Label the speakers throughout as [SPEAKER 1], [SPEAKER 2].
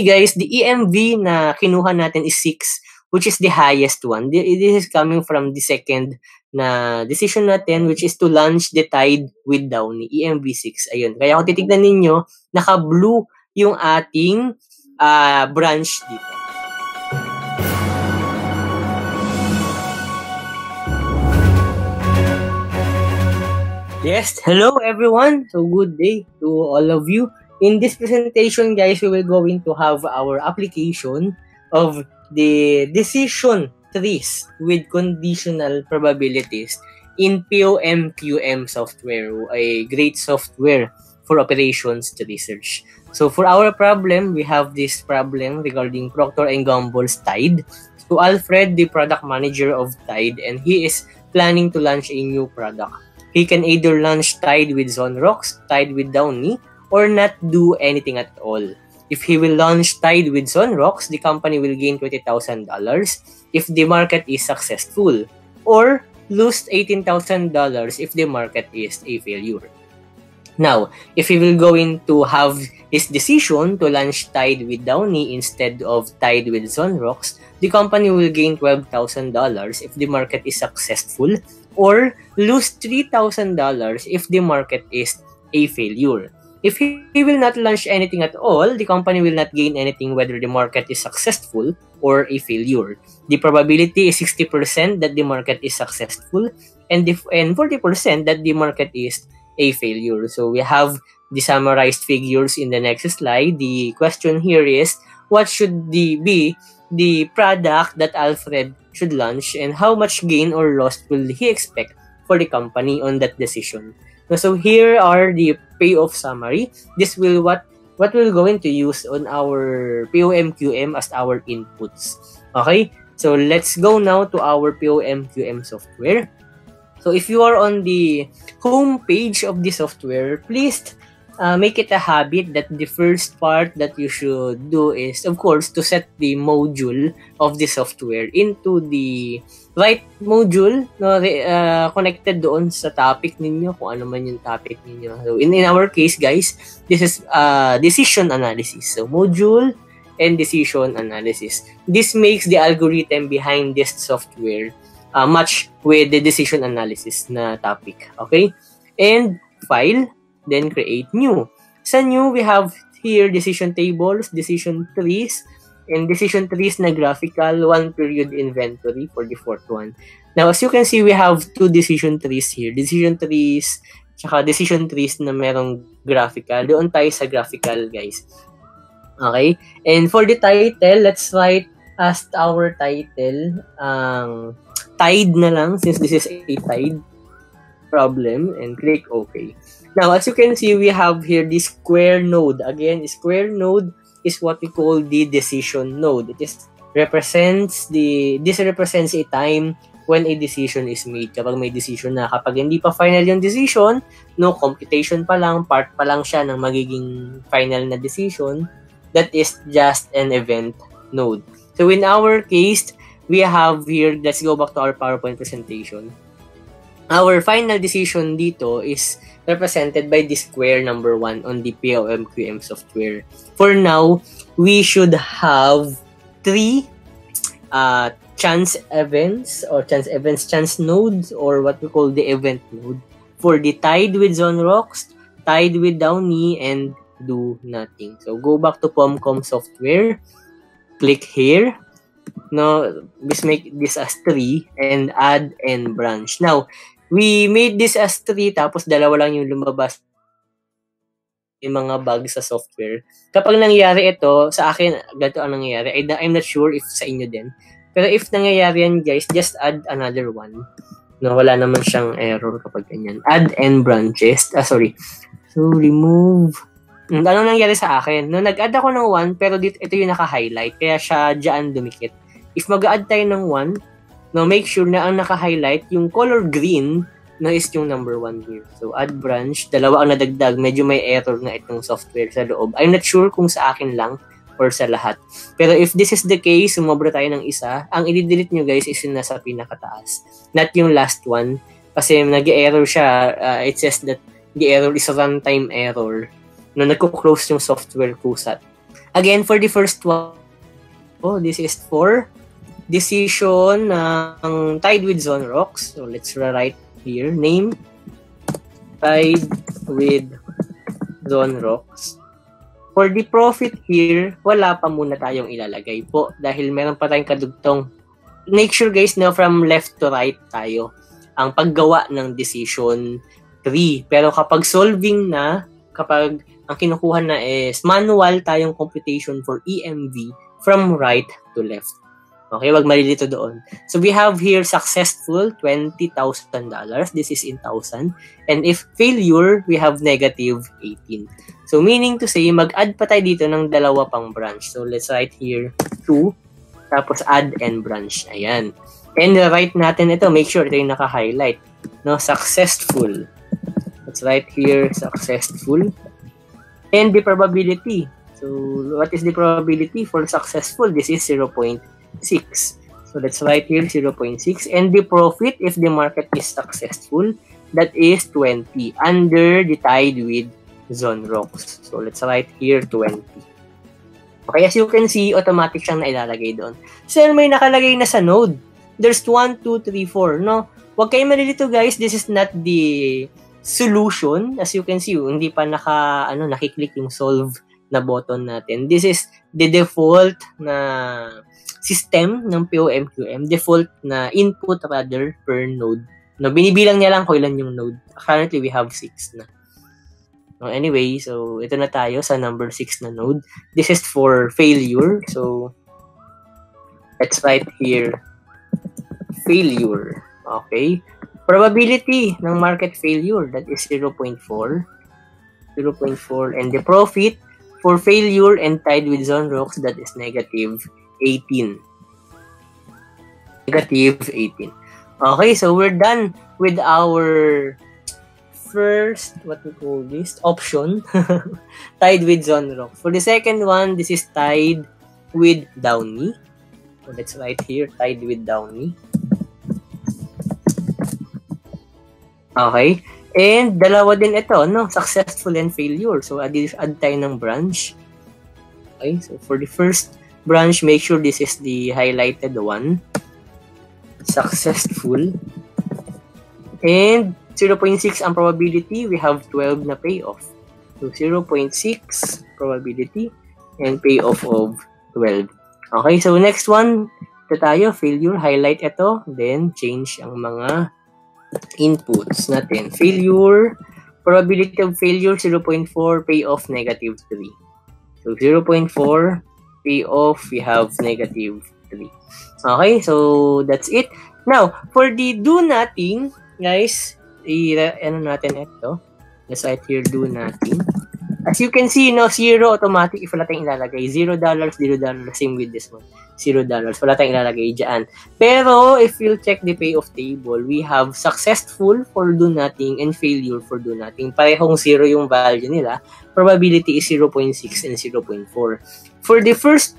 [SPEAKER 1] guys, the EMV na kinuha natin is 6, which is the highest one. This is coming from the second na decision natin, which is to launch the tide with Downy, EMV6. Ayun. Kaya kung titignan ninyo, naka-blue yung ating uh, branch dito. Yes, hello everyone. So good day to all of you. In this presentation, guys, we will going to have our application of the decision trees with conditional probabilities in POMQM software, a great software for operations to research. So for our problem, we have this problem regarding Procter & Gamble's Tide. So Alfred, the product manager of Tide, and he is planning to launch a new product. He can either launch Tide with Zonrox, Tide with Downy, or not do anything at all. If he will launch Tide with Sunrocks, the company will gain $20,000 if the market is successful, or lose $18,000 if the market is a failure. Now, if he will going to have his decision to launch Tide with Downy instead of Tide with Sunrocks, the company will gain $12,000 if the market is successful or lose $3,000 if the market is a failure. If he will not launch anything at all, the company will not gain anything whether the market is successful or a failure. The probability is 60% that the market is successful and, the, and 40% that the market is a failure. So we have the summarized figures in the next slide. The question here is, what should the be the product that Alfred should launch and how much gain or loss will he expect for the company on that decision? So here are the payoff summary. This will what what we're going to use on our POMQM as our inputs. Okay? So let's go now to our POMQM software. So if you are on the home page of the software, please uh, make it a habit that the first part that you should do is, of course, to set the module of the software into the right module no, uh, connected doon sa topic ninyo, kung ano man yung topic ninyo. So, in, in our case, guys, this is uh, decision analysis. So, module and decision analysis. This makes the algorithm behind this software uh, match with the decision analysis na topic. Okay? And file, then create new. Sa new, we have here decision tables, decision trees, and decision trees na graphical, one period inventory for the fourth one. Now, as you can see, we have two decision trees here. Decision trees, tsaka decision trees na merong graphical. Doon tayo sa graphical, guys. Okay? And for the title, let's write as our title, ang um, tide na lang, since this is a tide problem, and click OK. Now, as you can see, we have here the square node. Again, square node is what we call the decision node. It is represents the this represents a time when a decision is made. Kapag may decision na, kapag hindi pa final yung decision, no computation pa lang, part pa lang siya ng magiging final na decision, that is just an event node. So in our case, we have here, let's go back to our PowerPoint presentation. Our final decision dito is represented by the square number 1 on the POMQM software. For now, we should have three uh, chance events or chance events, chance nodes or what we call the event node for the tide with zone rocks, tide with downy, and do nothing. So go back to POMCOM software, click here. Now, let's make this as 3 and add and branch. Now, we made this as 3 tapos dalawa lang yung lumabas yung mga bugs sa software. Kapag nangyayari ito, sa akin, ganito ang nangyayari. I, I'm not sure if sa inyo din. Pero if nangyayari yan, guys, just add another one. No, wala naman siyang error kapag ganyan. Add and branches. Ah, sorry. So, remove. Ano nangyari sa akin? No, nag-add ako ng 1, pero dito, ito yung naka-highlight. Kaya siya dyan dumikit. If mag-add tayo ng 1, Now, make sure na ang naka-highlight, yung color green, na is yung number one here. So, add branch, dalawa ang nadagdag. Medyo may error na itong software sa loob. I'm not sure kung sa akin lang or sa lahat. Pero if this is the case, sumobra tayo ng isa, ang i-delete nyo guys is yung nasa pinakataas. Not yung last one. Kasi nag-error siya. Uh, it says that the error is a runtime error. No, nagko-close yung software kusat. Again, for the first one, oh, this is for decision ng Tide with Zone Rocks. So, let's write here. Name, Tide with Zone Rocks. For the profit here, wala pa muna tayong ilalagay po dahil meron pa tayong kadugtong. Make sure guys na from left to right tayo ang paggawa ng decision tree. Pero kapag solving na, kapag ang kinukuha na is manual tayong computation for EMV from right to left. Okay, wag malilito doon. So we have here successful $20,000. This is in thousand. And if failure, we have negative 18. So meaning to say, mag-add pa tayo dito ng dalawa pang branch. So let's write here 2, tapos add and branch. Ayan. And write natin ito, make sure ito yung naka-highlight. No, successful. Let's write here successful. And the probability. So what is the probability for successful? This is 0.5. 6. So let's write here 0.6. And the profit, if the market is successful, that is 20 under the tide with zone rocks. So let's write here 20. Okay, as you can see, automatic siyang nailalagay doon. So may nakalagay na sa node. There's 1, 2, 3, 4. No? Huwag kayo malilito guys, this is not the solution. As you can see, hindi pa naka, ano, nakiklik yung solve na button natin. This is the default na system ng POMQM, default na input rather per node. No, binibilang niya lang kung ilan yung node. Currently, we have 6 na. No, anyway, so ito na tayo sa number 6 na node. This is for failure. So, let's write here failure. Okay? Probability ng market failure, that is 0.4. 0.4. And the profit for failure and tied with zone rocks, that is negative 18. Negative 18. Okay, so we're done with our first, what we call this, option, tied with zone rock. For the second one, this is tied with downy. So let's write here, tied with downy. Okay. And dalawa din ito, no? Successful and failure. So add, add tayo ng branch. Okay, so for the first branch, make sure this is the highlighted one. Successful. And 0.6 ang probability, we have 12 na payoff. So 0.6 probability and payoff of 12. Okay, so next one, ito tayo, failure, highlight ito, then change ang mga inputs natin. Failure, probability of failure, 0.4, payoff, negative 3. So 0.4, payoff, we have negative 3. Okay, so that's it. Now, for the do nothing, guys, i ano natin ito. Let's write here do nothing. As you can see, no, zero automatic if wala tayong ilalagay. Zero dollars, zero dollars. Same with this one. Zero dollars. Wala tayong ilalagay dyan. Pero, if you check the payoff table, we have successful for do nothing and failure for do nothing. Parehong zero yung value nila. Probability is 0.6 and 0.4. For the first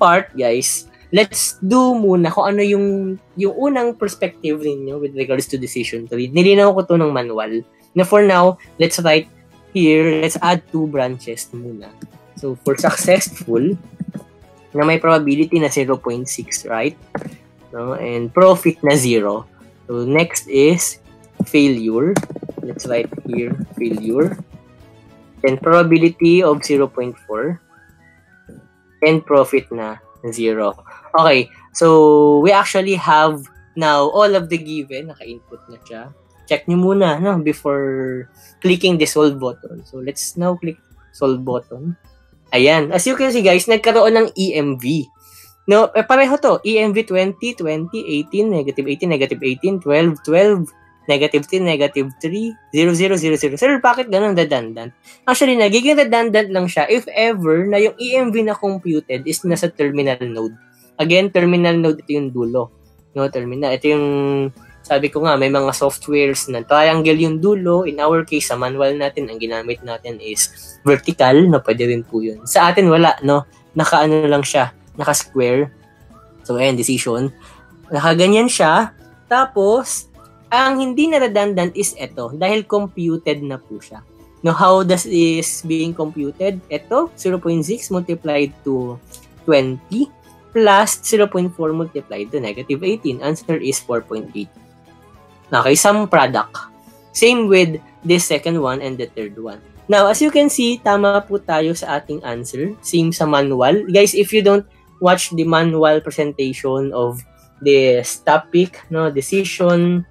[SPEAKER 1] part, guys, let's do muna kung ano yung yung unang perspective ninyo with regards to decision tree. Nilinaw ko to ng manual. Na for now, let's write here, let's add two branches muna. So, for successful, na may probability na 0.6, right? No? And profit na 0. So, next is failure. Let's write here, failure. And probability of 0.4. And profit na 0. Okay, so we actually have now all of the given, naka-input na siya check nyo muna no, before clicking the solve button. So, let's now click solve button. Ayan. As you can see, guys, nagkaroon ng EMV. No, eh, pareho to. EMV 20, 20, 18, negative 18, negative 18, 12, 12, negative 10, negative 3, 0, 0, 0, 0. Sir, bakit ganun redundant? Actually, nagiging redundant lang siya if ever na yung EMV na computed is nasa terminal node. Again, terminal node, ito yung dulo. No, terminal. Ito yung sabi ko nga, may mga softwares na triangle yung dulo. In our case, sa manual natin, ang ginamit natin is vertical, no? Pwede rin po yun. Sa atin, wala, no? Naka-ano lang siya, naka-square. So, ayan, decision. Nakaganyan siya. Tapos, ang hindi na redundant is ito, dahil computed na po siya. Now, how does this being computed? Ito, 0.6 multiplied to 20 plus 0.4 multiplied to negative 18. Answer is 4.8. Okay, sum product. Same with this second one and the third one. Now, as you can see, tama po tayo sa ating answer. Same sa manual. Guys, if you don't watch the manual presentation of this topic, no, decision,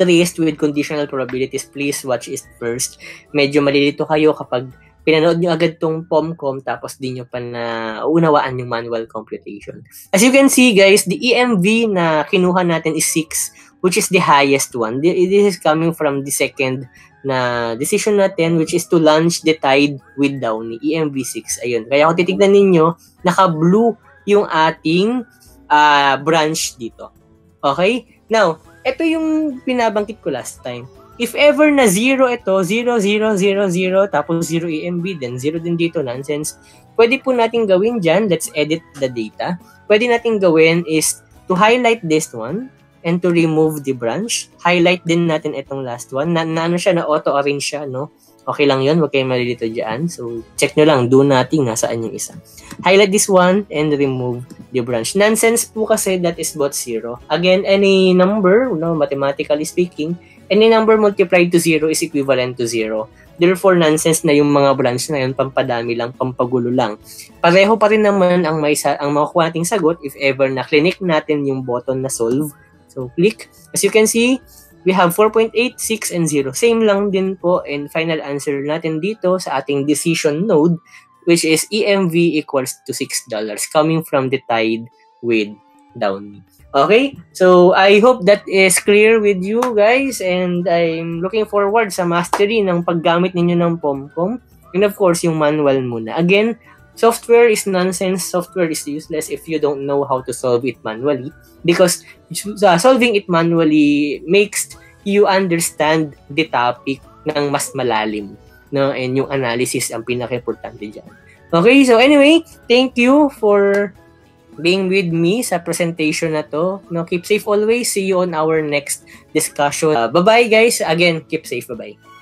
[SPEAKER 1] traced with conditional probabilities, please watch it first. Medyo malilito kayo kapag pinanood nyo agad tong POMCOM tapos di nyo pa na unawaan yung manual computation. As you can see guys, the EMV na kinuha natin is 6 which is the highest one. This is coming from the second na decision natin which is to launch the tide with Downey, EMV6. Ayun. Kaya kung titignan ninyo, naka-blue yung ating uh, branch dito. Okay? Now, ito yung pinabangkit ko last time. If ever na 0 ito, 0, 0, 0, 0, tapos 0 EMB, then 0 din dito, nonsense. Pwede po natin gawin dyan, let's edit the data. Pwede natin gawin is to highlight this one and to remove the branch. Highlight din natin itong last one. Na, na ano siya, na auto-arrange siya, no? Okay lang yun, huwag kayong malilito dyan. So, check nyo lang, do nothing, nasaan yung isa. Highlight this one and remove the branch. Nonsense po kasi that is both zero. Again, any number, no, mathematically speaking, any number multiplied to zero is equivalent to zero. Therefore, nonsense na yung mga branch na yun, pampadami lang, pampagulo lang. Pareho pa rin naman ang, may sa- ang makukuha nating sagot if ever na click natin yung button na solve. So, click. As you can see, we have 4.8, 6, and 0. Same lang din po and final answer natin dito sa ating decision node which is EMV equals to $6 coming from the tide with down. Okay? So, I hope that is clear with you guys and I'm looking forward sa mastery ng paggamit ninyo ng POMCOM and of course, yung manual muna. Again, software is nonsense. Software is useless if you don't know how to solve it manually because solving it manually makes you understand the topic ng mas malalim no and yung analysis ang pinaka-importante diyan. Okay, so anyway, thank you for being with me sa presentation na to. No, keep safe always. See you on our next discussion. Uh, bye-bye guys. Again, keep safe. Bye-bye.